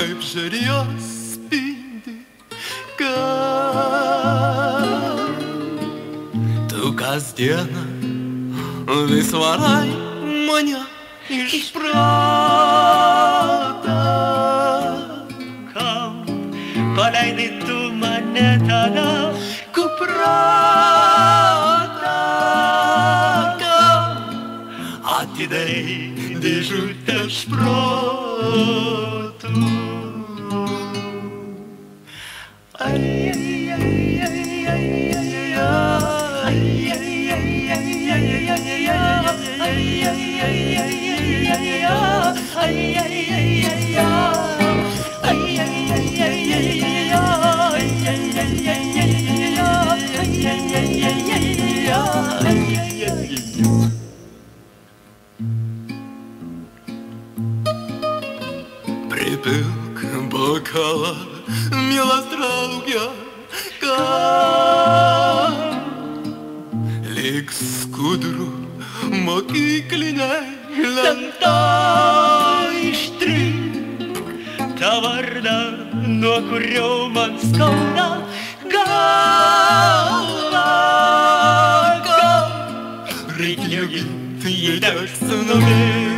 ir jos spindi, kad tu kasdieną vis varai mane iš proto. Kam paleidai tu mane tada, Kuprata, kam atidarai dėžutę šprotų. Припылка бокала милостравья ką. Lik skudrų mokyklinę lentą ištrik, tą vardą, nuo kurio man skauda galva. Reikėjo ginti, jei teks numirti.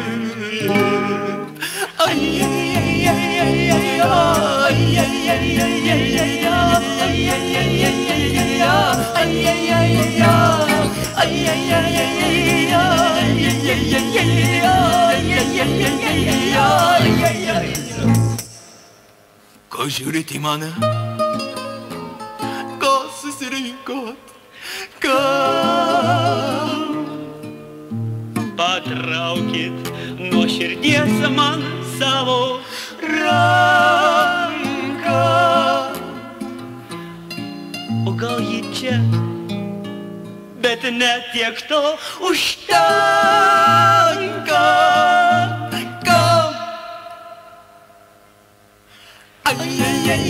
Ko žiūrite į mane? Ko susirinkot? Ką? Patraukit nuo širdies man savo ranką. O gal ji čia, bet net tiek to užtenka. Ai, ai, ai.